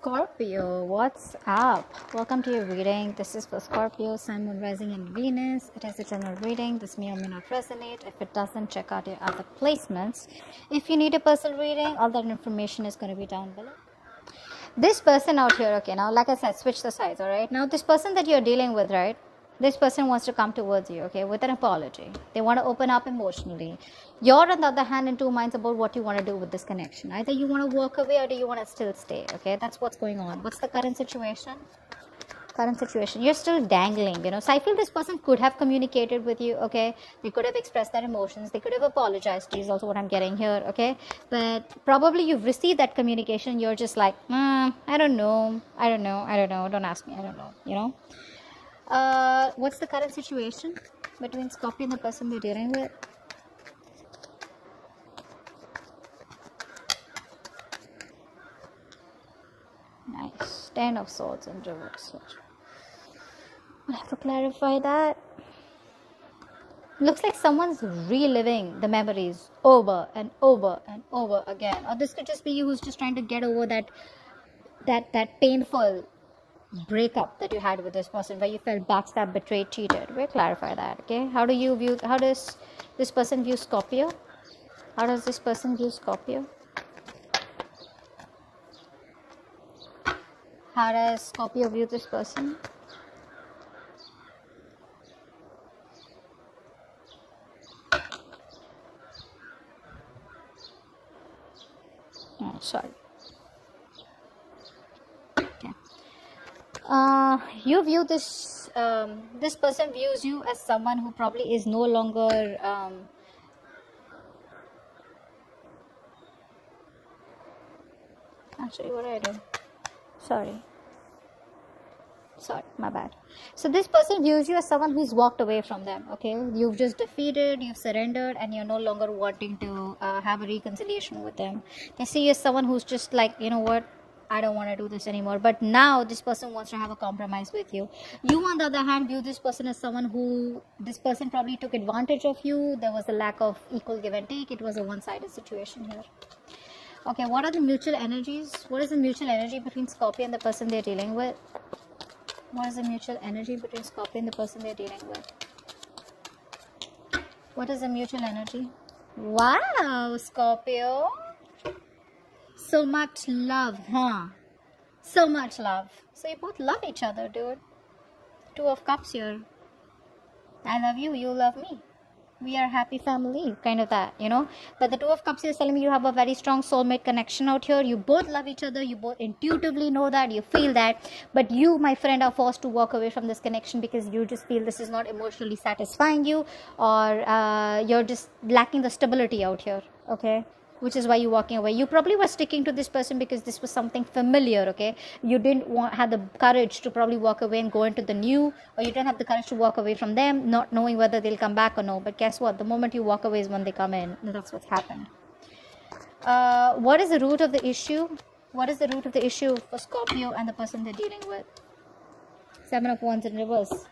Scorpio, what's up? Welcome to your reading. This is for Scorpio, Sun, Moon, Rising, and Venus. It has It is a general reading. This may or may not resonate. If it doesn't, check out your other placements. If you need a personal reading, all that information is going to be down below. This person out here, okay, now, like I said, switch the sides, all right? Now, this person that you're dealing with, right? This person wants to come towards you okay with an apology. They want to open up emotionally. You're on the other hand in two minds about what you want to do with this connection. Either you want to walk away or do you want to still stay okay? That's what's going on. What's the current situation? Current situation. You're still dangling you know? So i feel this person could have communicated with you okay? They could have expressed their emotions. They could have apologized you is also what i'm getting here okay? But probably you've received that communication. You're just like mm, i don't know. I don't know. I don't know. Don't ask me. I don't know you know uh, what's the current situation between Scorpio and the person they're dealing with? Nice. Ten of Swords in reverse. I'll have to clarify that. Looks like someone's reliving the memories over and over and over again. Or this could just be you who's just trying to get over that that that painful breakup that you had with this person where you felt backstabbed betrayed cheated. We'll clarify that okay? How do you view how does this person view scorpio? How does this person view scorpio? How does scorpio view this person oh sorry uh, you view this um, this person views you as someone who probably is no longer um, actually what did I do? Sorry. Sorry my bad. So this person views you as someone who's walked away from them okay? You've just defeated you've surrendered and you're no longer wanting to uh, have a reconciliation with them. They see you as someone who's just like you know what I don't want to do this anymore. But now this person wants to have a compromise with you. You, on the other hand, view this person as someone who this person probably took advantage of you. There was a lack of equal give and take. It was a one sided situation here. Okay, what are the mutual energies? What is the mutual energy between Scorpio and the person they're dealing with? What is the mutual energy between Scorpio and the person they're dealing with? What is the mutual energy? Wow, Scorpio so much love, huh? So much love. So you both love each other, dude. Two of Cups here. I love you, you love me. We are happy family, kind of that, you know. But the Two of Cups is telling me you have a very strong soulmate connection out here. You both love each other. You both intuitively know that. You feel that. But you, my friend, are forced to walk away from this connection because you just feel this is not emotionally satisfying you, or uh, you're just lacking the stability out here. Okay which is why you're walking away. You probably were sticking to this person because this was something familiar okay? You didn't want have the courage to probably walk away and go into the new or you didn't have the courage to walk away from them not knowing whether they'll come back or no. But guess what? The moment you walk away is when they come in that's what's happened. Uh, what is the root of the issue? What is the root of the issue for scorpio and the person they're dealing with? Seven of wands in reverse.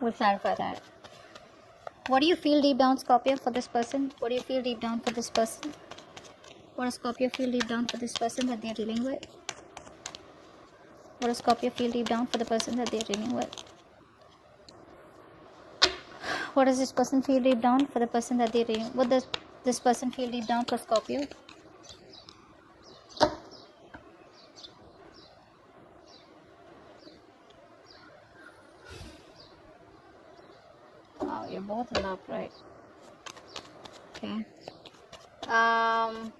We'll clarify that what do you feel deep down, Scorpio, for this person? What do you feel deep down for this person? What does Scorpio feel deep down for this person that they're dealing with? What does Scorpio feel deep down for the person that they're dealing with? What does this person feel deep down for the person that they're dealing with? What does this person feel deep down for Scorpio? you're both in upright okay um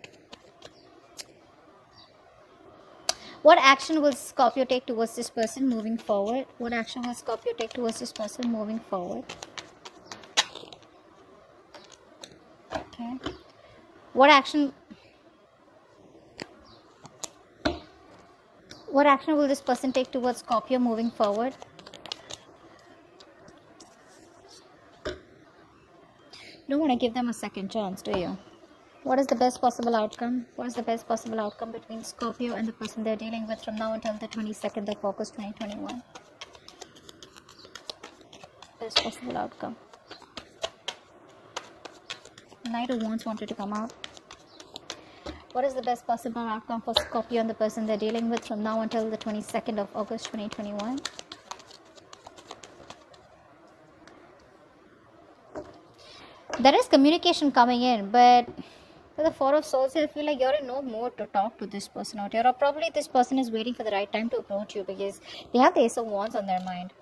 what action will Scorpio take towards this person moving forward? What action will Scorpio take towards this person moving forward? Okay. What action What action will this person take towards Scorpio moving forward? You don't want to give them a second chance, do you? What is the best possible outcome? What is the best possible outcome between Scorpio and the person they're dealing with from now until the 22nd of August 2021? Best possible outcome. Knight of Wands wanted to come out. What is the best possible outcome for Scorpio and the person they're dealing with from now until the 22nd of August 2021? There is communication coming in, but for the Four of Swords, I feel like you're in no mood to talk to this person out here. Or probably this person is waiting for the right time to approach you because they have the Ace of Wands on their mind.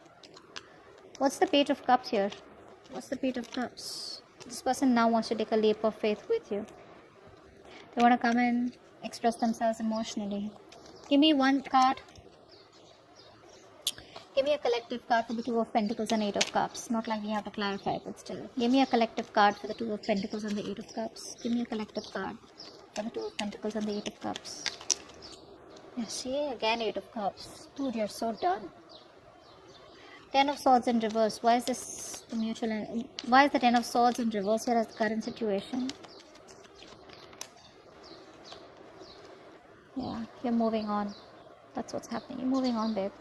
What's the Page of Cups here? What's the Page of Cups? This person now wants to take a leap of faith with you. They want to come and express themselves emotionally. Give me one card. Give me a collective card for the Two of Pentacles and Eight of Cups. Not like we have to clarify, but still. Give me a collective card for the Two of Pentacles and the Eight of Cups. Give me a collective card for the Two of Pentacles and the Eight of Cups. Yeah, see, again Eight of Cups. Dude, you're so done. Ten of Swords in reverse. Why is this the mutual? Why is the Ten of Swords in reverse here as the current situation? Yeah, you're moving on. That's what's happening. You're moving on, babe.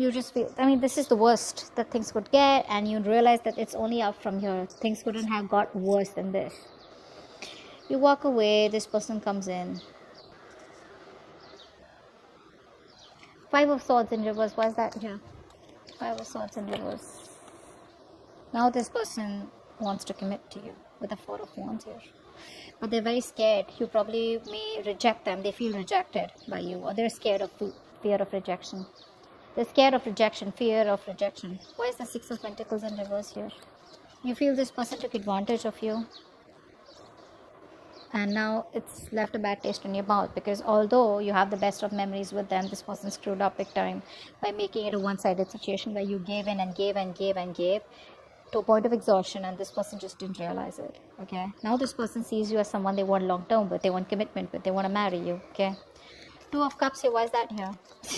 You just feel, I mean, this is the worst that things could get, and you realize that it's only up from here. Things couldn't have got worse than this. You walk away, this person comes in. Five of Swords in reverse. Why is that yeah Five of Swords in reverse. Now this person wants to commit to you with a Four of Wands here. But they're very scared. You probably may reject them. They feel rejected by you, or they're scared of fear of rejection. They're scared of rejection, fear of rejection. Why is the Six of Pentacles in reverse here? You feel this person took advantage of you and now it's left a bad taste in your mouth because although you have the best of memories with them this person screwed up big time by making it a one-sided situation where you gave in and gave and gave and gave to a point of exhaustion and this person just didn't realize it okay now this person sees you as someone they want long term with they want commitment with they want to marry you okay two of cups here why is that here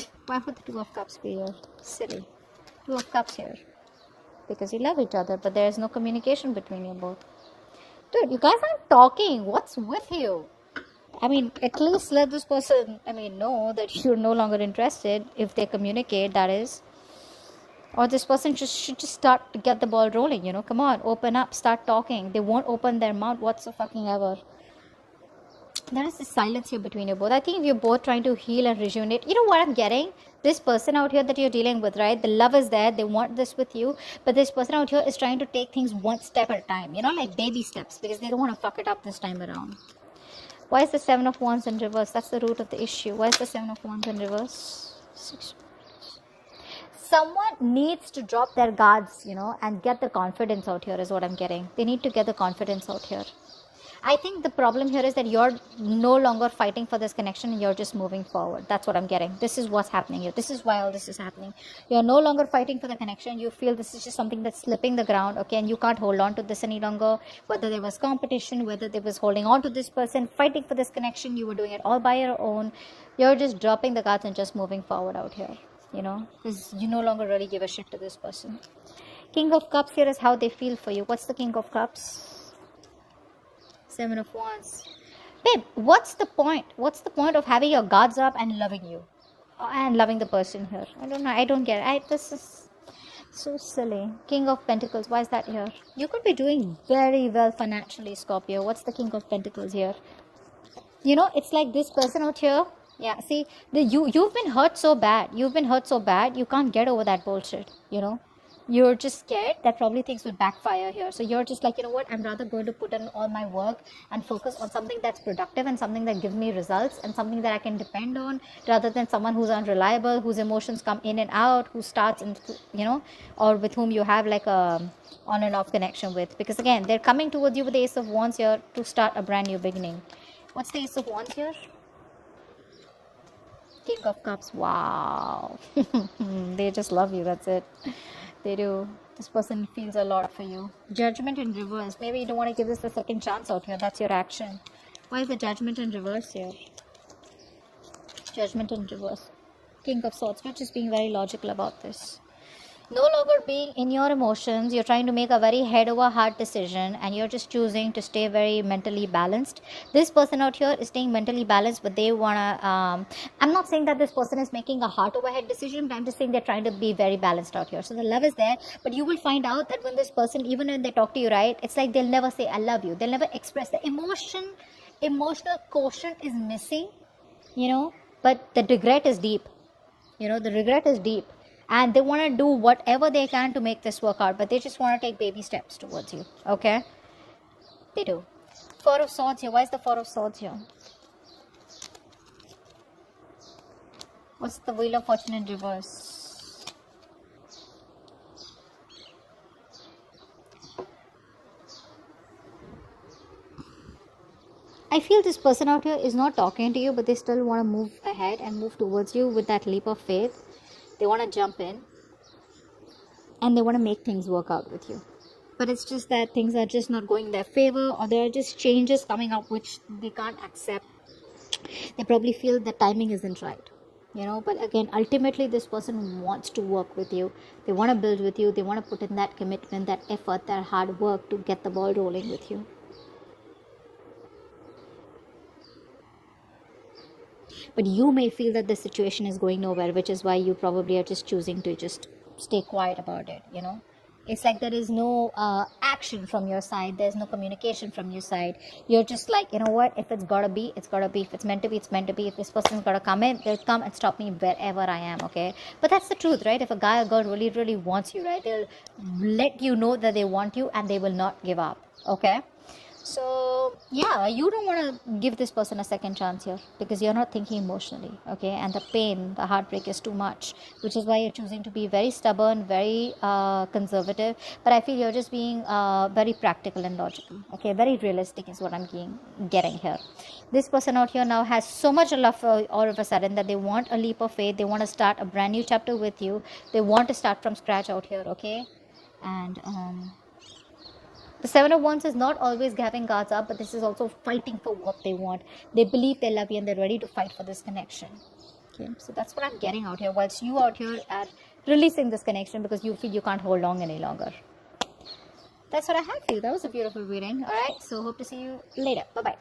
why would the two of cups be here silly two of cups here because you love each other but there is no communication between you both dude, you guys aren't talking. What's with you? I mean, at least let this person, I mean, know that you're no longer interested if they communicate, that is. Or this person just should just start to get the ball rolling, you know. Come on, open up, start talking. They won't open their mouth whatsoever there is this silence here between you both. I think you're both trying to heal and rejuvenate. You know what I'm getting? This person out here that you're dealing with, right? The love is there. They want this with you. But this person out here is trying to take things one step at a time. You know, like baby steps because they don't want to fuck it up this time around. Why is the Seven of Wands in reverse? That's the root of the issue. Why is the Seven of Wands in reverse? Six. Someone needs to drop their guards, you know, and get the confidence out here, is what I'm getting. They need to get the confidence out here. I think the problem here is that you're no longer fighting for this connection and you're just moving forward. That's what I'm getting. This is what's happening here. This is why all this is happening. You're no longer fighting for the connection. You feel this is just something that's slipping the ground, okay, and you can't hold on to this any longer. Whether there was competition, whether there was holding on to this person, fighting for this connection, you were doing it all by your own. You're just dropping the cards and just moving forward out here, you know, because you no longer really give a shit to this person. King of Cups here is how they feel for you. What's the King of Cups? Seven of Wands. Babe, what's the point? What's the point of having your guards up and loving you? Uh, and loving the person here. I don't know. I don't get it. I, this is so silly. King of Pentacles. Why is that here? You could be doing very well financially, Scorpio. What's the King of Pentacles here? You know, it's like this person out here. Yeah, see, the, you, you've been hurt so bad. You've been hurt so bad. You can't get over that bullshit, you know you're just scared that probably things will backfire here. So you're just like, you know what, I'm rather going to put in all my work and focus on something that's productive and something that gives me results and something that I can depend on rather than someone who's unreliable, whose emotions come in and out, who starts and, you know, or with whom you have like a on and off connection with. Because again, they're coming towards you with the Ace of Wands here to start a brand new beginning. What's the Ace of Wands here? King of Cups. Wow. they just love you. That's it they do. This person feels a lot for you. Judgment in reverse. Maybe you don't want to give this a second chance out here. That's your action. Why is the judgment in reverse here? Judgment in reverse. King of swords. You're just being very logical about this no longer being in your emotions you're trying to make a very head over heart decision and you're just choosing to stay very mentally balanced. This person out here is staying mentally balanced but they want to um, i'm not saying that this person is making a heart over head decision but i'm just saying they're trying to be very balanced out here. So the love is there but you will find out that when this person even when they talk to you right it's like they'll never say i love you. They'll never express. The emotion emotional quotient is missing you know but the regret is deep. You know the regret is deep and they want to do whatever they can to make this work out but they just want to take baby steps towards you okay? They do. Four of swords here. Why is the four of swords here? What's the wheel of fortune in reverse? I feel this person out here is not talking to you, but they still want to move ahead and move towards you with that leap of faith. They want to jump in. And they want to make things work out with you. But it's just that things are just not going their favor, or there are just changes coming up which they can't accept. They probably feel the timing isn't right you know? But again ultimately this person wants to work with you. They want to build with you. They want to put in that commitment that effort that hard work to get the ball rolling with you but you may feel that the situation is going nowhere which is why you probably are just choosing to just stay quiet about it you know? It's like there is no uh, action from your side. There's no communication from your side. You're just like you know what? If it's gotta be it's gotta be. If it's meant to be it's meant to be. If this person's gotta come in they'll come and stop me wherever i am okay? But that's the truth right? If a guy or girl really really wants you right they'll let you know that they want you and they will not give up okay so yeah you don't want to give this person a second chance here because you're not thinking emotionally okay? And the pain the heartbreak is too much which is why you're choosing to be very stubborn very uh, conservative. But i feel you're just being uh, very practical and logical okay? Very realistic is what i'm getting, getting here. This person out here now has so much love for all of a sudden that they want a leap of faith. They want to start a brand new chapter with you. They want to start from scratch out here okay? And um the Seven of Wands is not always having guards up, but this is also fighting for what they want. They believe they love you and they're ready to fight for this connection. Okay, so that's what I'm getting out here. Whilst you out here are releasing this connection because you feel you can't hold on any longer. That's what I have for you. That was a beautiful reading. All right, so hope to see you later. Bye bye.